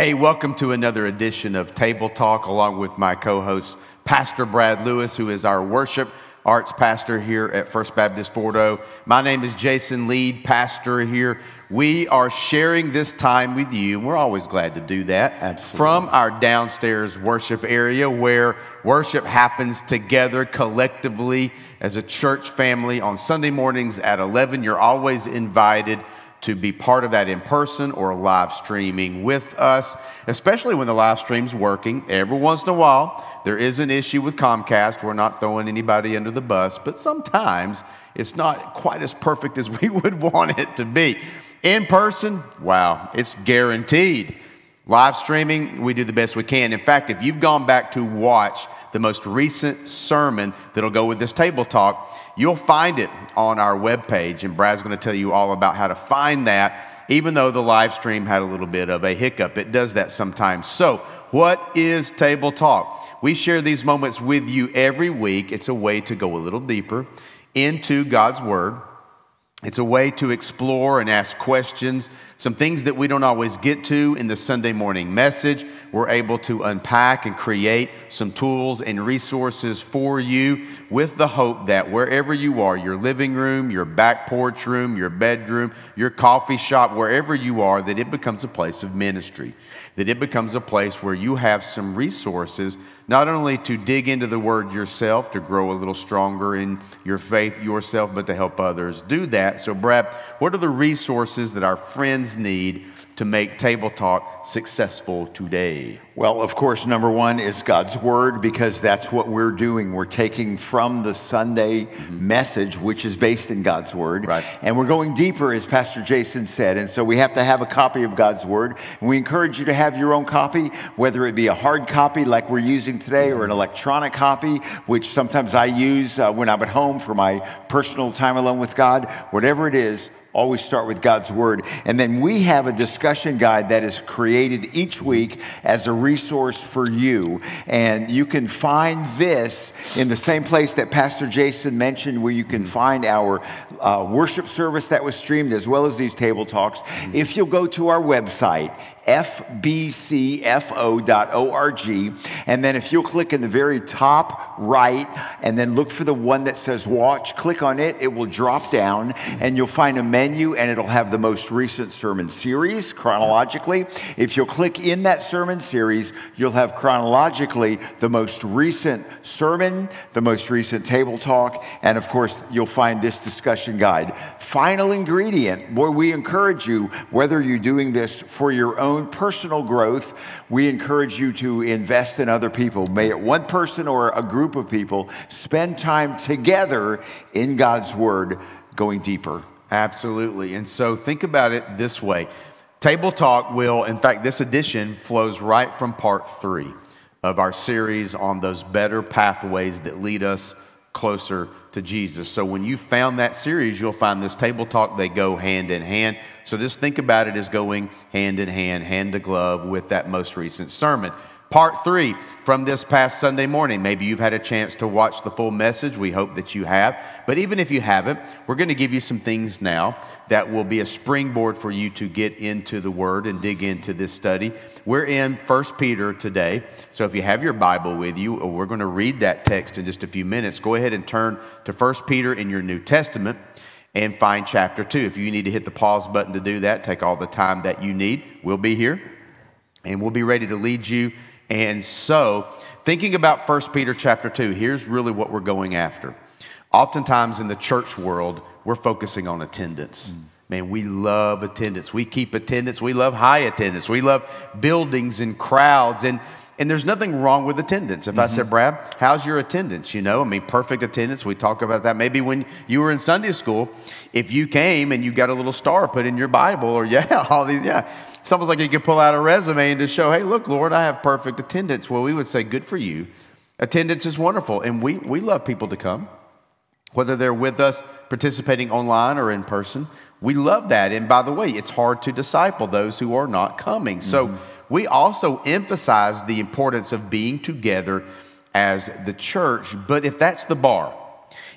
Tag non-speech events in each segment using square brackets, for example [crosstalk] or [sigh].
Hey, welcome to another edition of Table Talk, along with my co host, Pastor Brad Lewis, who is our worship arts pastor here at First Baptist Fort O. My name is Jason Lead, pastor here. We are sharing this time with you, and we're always glad to do that. Absolutely. From our downstairs worship area where worship happens together collectively as a church family on Sunday mornings at 11. You're always invited to be part of that in person or live streaming with us, especially when the live stream's working. Every once in a while, there is an issue with Comcast. We're not throwing anybody under the bus, but sometimes it's not quite as perfect as [laughs] we would want it to be. In person, wow, it's guaranteed. Live streaming, we do the best we can. In fact, if you've gone back to watch the most recent sermon that'll go with this table talk, you'll find it on our webpage. And Brad's going to tell you all about how to find that, even though the live stream had a little bit of a hiccup. It does that sometimes. So, what is Table Talk? We share these moments with you every week. It's a way to go a little deeper into God's Word. It's a way to explore and ask questions, some things that we don't always get to in the Sunday morning message. We're able to unpack and create some tools and resources for you with the hope that wherever you are, your living room, your back porch room, your bedroom, your coffee shop, wherever you are, that it becomes a place of ministry, that it becomes a place where you have some resources not only to dig into the word yourself, to grow a little stronger in your faith yourself, but to help others do that. So, Brad, what are the resources that our friends need to make Table Talk successful today? Well, of course, number one is God's Word because that's what we're doing. We're taking from the Sunday mm-hmm. message, which is based in God's Word, right. and we're going deeper, as Pastor Jason said. And so we have to have a copy of God's Word. And we encourage you to have your own copy, whether it be a hard copy like we're using today or an electronic copy, which sometimes I use uh, when I'm at home for my personal time alone with God. Whatever it is, always start with God's Word. And then we have a discussion guide that is created each week as a resource for you. And you can find this in the same place that Pastor Jason mentioned, where you can find our uh, worship service that was streamed, as well as these table talks. If you'll go to our website, fbcfo.org. And then if you'll click in the very top right and then look for the one that says watch, click on it, it will drop down and you'll find a menu and it'll have the most recent sermon series chronologically. If you'll click in that sermon series, you'll have chronologically the most recent sermon, the most recent table talk, and of course, you'll find this discussion guide. Final ingredient where we encourage you, whether you're doing this for your own own personal growth, we encourage you to invest in other people. May it one person or a group of people spend time together in God's Word, going deeper. Absolutely. And so think about it this way Table Talk will, in fact, this edition flows right from part three of our series on those better pathways that lead us closer to Jesus. So when you found that series, you'll find this table talk, they go hand in hand. So just think about it as going hand in hand, hand to glove with that most recent sermon. Part three from this past Sunday morning. Maybe you've had a chance to watch the full message. We hope that you have. But even if you haven't, we're going to give you some things now that will be a springboard for you to get into the Word and dig into this study. We're in First Peter today. So if you have your Bible with you, uh, we're going to read that text in just a few minutes. Go ahead and turn to First Peter in your New Testament and find chapter 2. If you need to hit the pause button to do that, take all the time that you need. We'll be here and we'll be ready to lead you and so, thinking about 1 Peter chapter 2, here's really what we're going after. Oftentimes in the church world, we're focusing on attendance. Mm. Man, we love attendance. We keep attendance. We love high attendance. We love buildings and crowds. And, and there's nothing wrong with attendance. If mm-hmm. I said, Brad, how's your attendance? You know, I mean, perfect attendance. We talk about that. Maybe when you were in Sunday school, if you came and you got a little star put in your Bible, or [laughs] yeah, all these, yeah, it's almost like you could pull out a resume and just show, hey, look, Lord, I have perfect attendance. Well, we would say, good for you. Attendance is wonderful. And we, we love people to come, whether they're with us participating online or in person. We love that. And by the way, it's hard to disciple those who are not coming. So mm-hmm. we also emphasize the importance of being together as the church. But if that's the bar,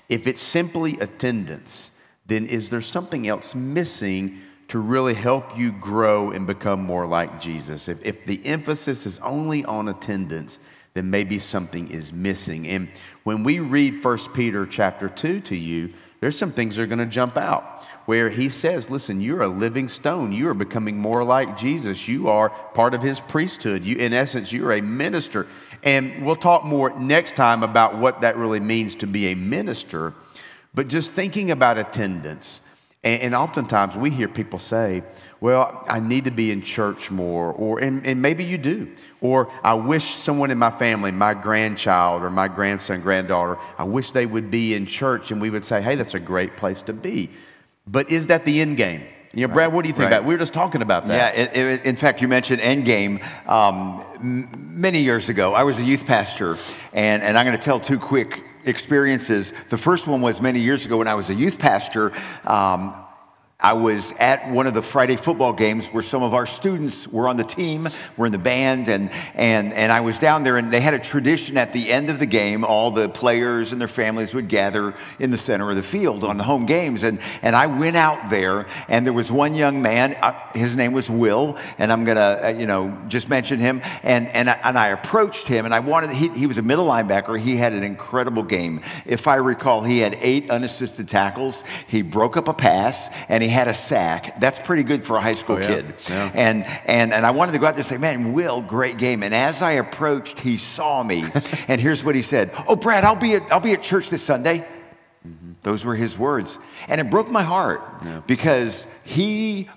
if it's simply attendance, then is there something else missing to really help you grow and become more like Jesus. If, if the emphasis is only on attendance, then maybe something is missing. And when we read 1 Peter chapter 2 to you, there's some things that are going to jump out where he says, Listen, you're a living stone. You are becoming more like Jesus. You are part of his priesthood. You, in essence, you're a minister. And we'll talk more next time about what that really means to be a minister. But just thinking about attendance, and, and oftentimes we hear people say, well, I need to be in church more, or and, and, maybe you do, or I wish someone in my family, my grandchild or my grandson, granddaughter, I wish they would be in church, and we would say, hey, that's a great place to be. But is that the end game? You know, Brad, what do you think right. about? We were just talking about that. Yeah, it, it, in fact, you mentioned Endgame. Um, many years ago, I was a youth pastor, and, and I'm going to tell two quick experiences. The first one was many years ago when I was a youth pastor. Um, I was at one of the Friday football games where some of our students were on the team, were in the band, and, and, and I was down there, and they had a tradition at the end of the game, all the players and their families would gather in the center of the field on the home games. And, and I went out there, and there was one young man, uh, his name was Will, and I'm going to, uh, you know, just mention him. And, and, I, and I approached him, and I wanted, he, he was a middle linebacker. He had an incredible game. If I recall, he had eight unassisted tackles, he broke up a pass, and he had a sack. That's pretty good for a high school oh, yeah. kid. Yeah. And, and, and I wanted to go out there and say, man, Will, great game. And as I approached, he saw me. [laughs] and here's what he said Oh, Brad, I'll be at, I'll be at church this Sunday. Mm-hmm. Those were his words. And it broke my heart yeah. because he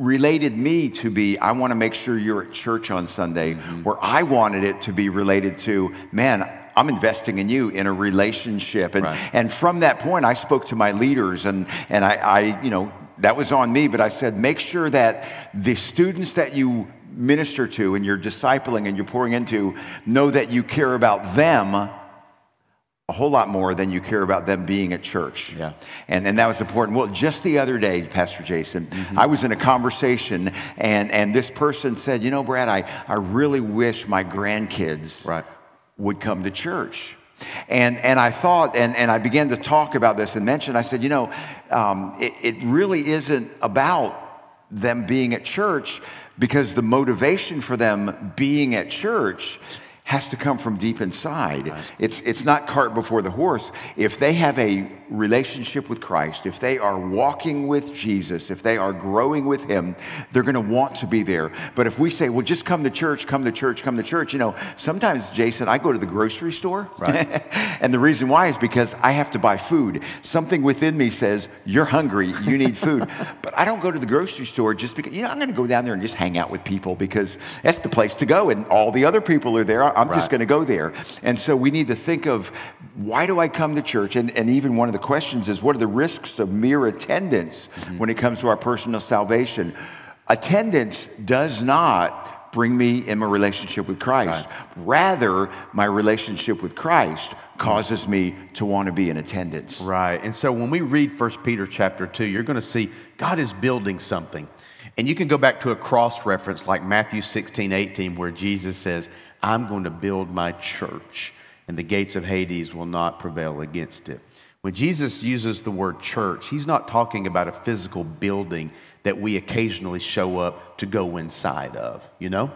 related me to be i want to make sure you're at church on sunday mm-hmm. where i wanted it to be related to man I'm investing in you in a relationship. And, right. and from that point, I spoke to my leaders and, and I, I, you know, that was on me, but I said, make sure that the students that you minister to and you're discipling and you're pouring into know that you care about them a whole lot more than you care about them being at church. Yeah. And, and that was important. Well, just the other day, Pastor Jason, mm-hmm. I was in a conversation and, and this person said, you know, Brad, I, I really wish my grandkids right would come to church. And, and I thought, and, and I began to talk about this and mention, I said, you know, um, it, it really isn't about them being at church because the motivation for them being at church has to come from deep inside. Right. It's, it's not cart before the horse. If they have a relationship with Christ, if they are walking with Jesus, if they are growing with Him, they're going to want to be there. But if we say, well, just come to church, come to church, come to church, you know, sometimes, Jason, I go to the grocery store. Right. [laughs] and the reason why is because I have to buy food. Something within me says, you're hungry, you need food. [laughs] but I don't go to the grocery store just because, you know, I'm going to go down there and just hang out with people because that's the place to go. And all the other people are there. I'm right. just going to go there. And so we need to think of why do I come to church? And, and even one of the questions is what are the risks of mere attendance mm-hmm. when it comes to our personal salvation? Attendance does not bring me in a relationship with Christ. Right. Rather, my relationship with Christ causes me to want to be in attendance. Right. And so when we read 1 Peter chapter 2, you're going to see God is building something. And you can go back to a cross reference like Matthew 16, 18, where Jesus says, I'm going to build my church, and the gates of Hades will not prevail against it. When Jesus uses the word church, he's not talking about a physical building that we occasionally show up to go inside of, you know?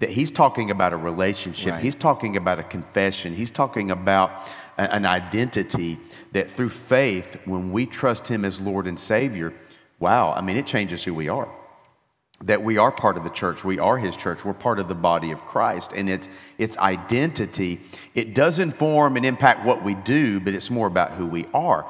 That he's talking about a relationship, right. he's talking about a confession, he's talking about an identity that through faith, when we trust him as Lord and Savior, wow, I mean, it changes who we are that we are part of the church. We are his church. We're part of the body of Christ. And it's, it's identity. It does inform and impact what we do, but it's more about who we are.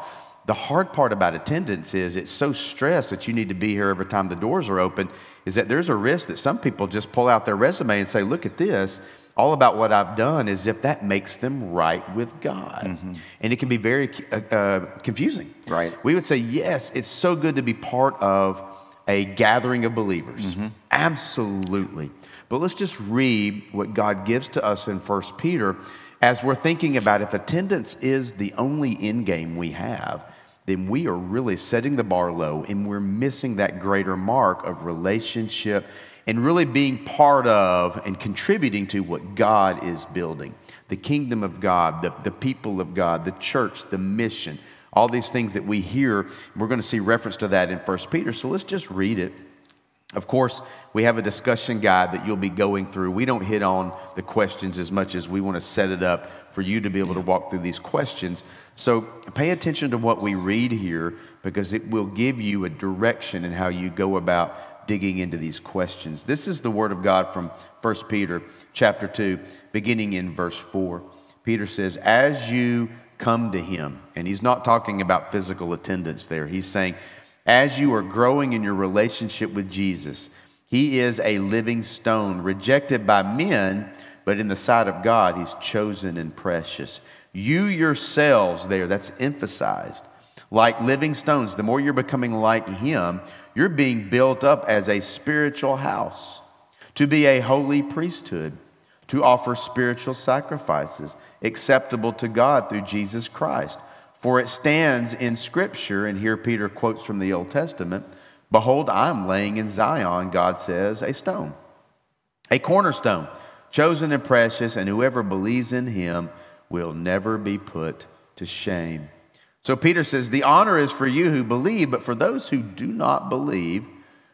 The hard part about attendance is it's so stressed that you need to be here every time the doors are open, is that there's a risk that some people just pull out their resume and say, Look at this. All about what I've done is if that makes them right with God. Mm-hmm. And it can be very uh, uh, confusing. Right. We would say, Yes, it's so good to be part of a gathering of believers. Mm-hmm. Absolutely. But let's just read what God gives to us in 1 Peter as we're thinking about if attendance is the only end game we have, then we are really setting the bar low and we're missing that greater mark of relationship and really being part of and contributing to what God is building the kingdom of God, the, the people of God, the church, the mission all these things that we hear. We're going to see reference to that in 1 Peter. So let's just read it. Of course, we have a discussion guide that you'll be going through. We don't hit on the questions as much as we want to set it up for you to be able to walk through these questions. So pay attention to what we read here because it will give you a direction in how you go about digging into these questions. This is the word of God from 1 Peter chapter 2, beginning in verse 4. Peter says, As you come to him, and he's not talking about physical attendance there, he's saying, as you are growing in your relationship with Jesus, he is a living stone, rejected by men, but in the sight of God, he's chosen and precious. You yourselves, there, that's emphasized, like living stones. The more you're becoming like him, you're being built up as a spiritual house to be a holy priesthood, to offer spiritual sacrifices acceptable to God through Jesus Christ. For it stands in Scripture, and here Peter quotes from the Old Testament Behold, I'm laying in Zion, God says, a stone, a cornerstone, chosen and precious, and whoever believes in him will never be put to shame. So Peter says, The honor is for you who believe, but for those who do not believe,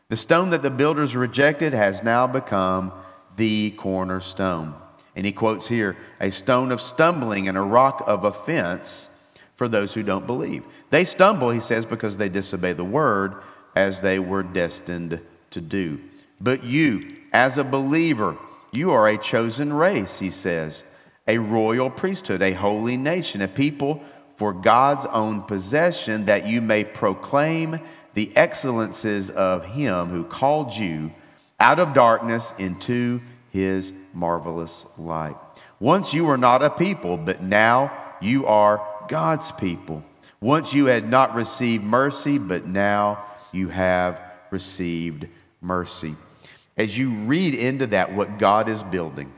the stone that the builders rejected has now become the cornerstone. And he quotes here, a stone of stumbling and a rock of offense for those who don't believe. They stumble, he says, because they disobey the word as they were destined to do. But you, as a believer, you are a chosen race, he says, a royal priesthood, a holy nation, a people for God's own possession, that you may proclaim the excellences of him who called you out of darkness into his marvelous light. Once you were not a people, but now you are God's people. Once you had not received mercy, but now you have received mercy. As you read into that, what God is building,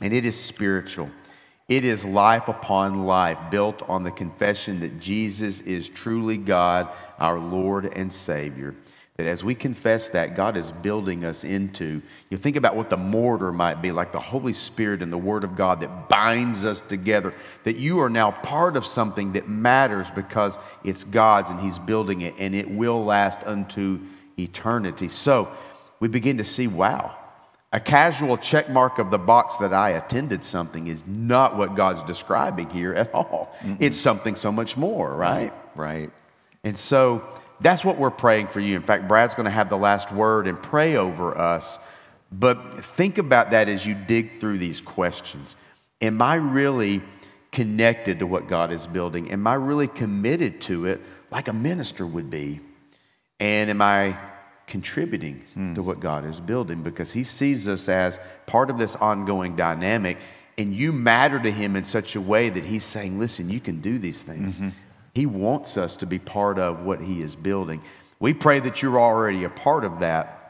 and it is spiritual, it is life upon life, built on the confession that Jesus is truly God, our Lord and Savior. That as we confess that, God is building us into. You think about what the mortar might be, like the Holy Spirit and the Word of God that binds us together. That you are now part of something that matters because it's God's and He's building it and it will last unto eternity. So we begin to see wow, a casual check mark of the box that I attended something is not what God's describing here at all. mm It's something so much more, right? Right. And so that's what we're praying for you. In fact, Brad's going to have the last word and pray over us. But think about that as you dig through these questions. Am I really connected to what God is building? Am I really committed to it like a minister would be? And am I contributing hmm. to what God is building? Because He sees us as part of this ongoing dynamic, and you matter to Him in such a way that He's saying, Listen, you can do these things. Mm-hmm. He wants us to be part of what He is building. We pray that you're already a part of that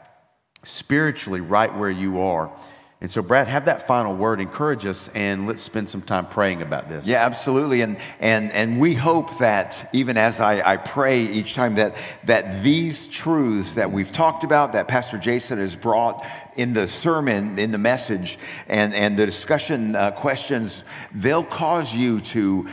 spiritually, right where you are. And so, Brad, have that final word. Encourage us, and let's spend some time praying about this. Yeah, absolutely. And and and we hope that even as I, I pray each time that that these truths that we've talked about, that Pastor Jason has brought in the sermon, in the message, and and the discussion uh, questions, they'll cause you to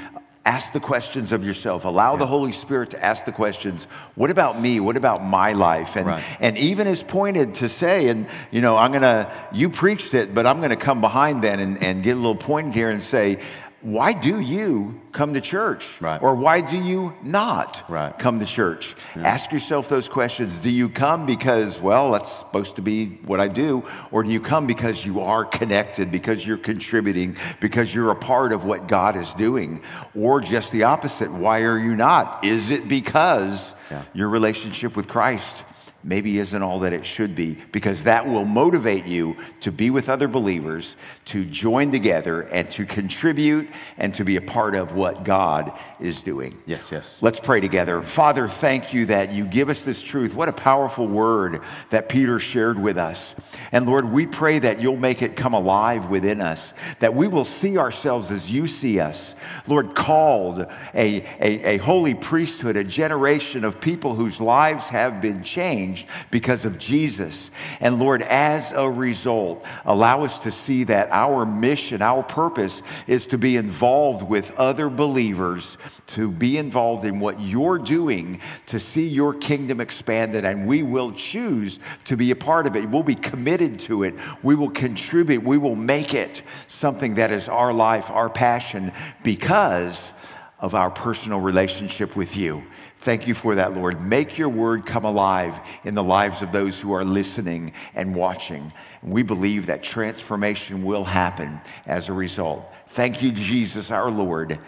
ask the questions of yourself allow yeah. the holy spirit to ask the questions what about me what about my life and right. and even is pointed to say and you know i'm gonna you preached it but i'm gonna come behind then and, and get a little pointed here and say why do you come to church? Right. Or why do you not right. come to church? Yeah. Ask yourself those questions. Do you come because, well, that's supposed to be what I do? Or do you come because you are connected, because you're contributing, because you're a part of what God is doing? Or just the opposite, why are you not? Is it because yeah. your relationship with Christ maybe isn't all that it should be because that will motivate you to be with other believers, to join together, and to contribute and to be a part of what God is doing. Yes, yes. Let's pray together. Father, thank you that you give us this truth. What a powerful word that Peter shared with us. And Lord, we pray that you'll make it come alive within us, that we will see ourselves as you see us. Lord, called a, a, a holy priesthood, a generation of people whose lives have been changed changed because of Jesus. And Lord, as a result, allow us to see that our mission, our purpose is to be involved with other believers, to be involved in what you're doing to see your kingdom expanded. And we will choose to be a part of it. We'll be committed to it. We will contribute. We will make it something that is our life, our passion, because of our personal relationship with you. Thank you for that, Lord. Make your word come alive in the lives of those who are listening and watching. We believe that transformation will happen as a result. Thank you, Jesus, our Lord.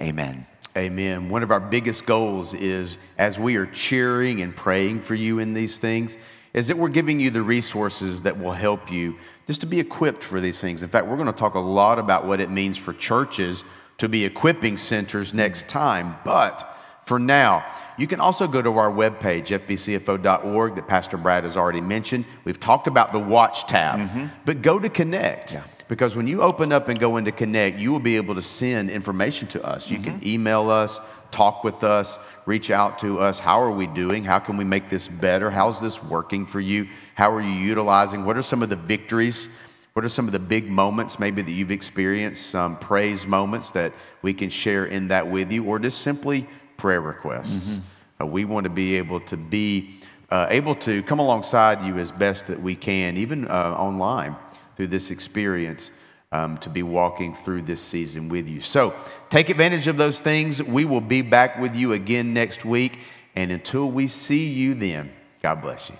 Amen. Amen. One of our biggest goals is as we are cheering and praying for you in these things, is that we're giving you the resources that will help you just to be equipped for these things. In fact, we're going to talk a lot about what it means for churches to be equipping centers next time. But for now, you can also go to our webpage, fbcfo.org, that Pastor Brad has already mentioned. We've talked about the watch tab, mm-hmm. but go to Connect. Yeah. Because when you open up and go into Connect, you will be able to send information to us. You mm-hmm. can email us, talk with us, reach out to us. How are we doing? How can we make this better? How's this working for you? How are you utilizing? What are some of the victories? What are some of the big moments maybe that you've experienced, some praise moments that we can share in that with you, or just simply prayer requests? Mm-hmm. Uh, we want to be able to be uh, able to come alongside you as best that we can, even uh, online through this experience. Um, to be walking through this season with you. So take advantage of those things. We will be back with you again next week. And until we see you then, God bless you.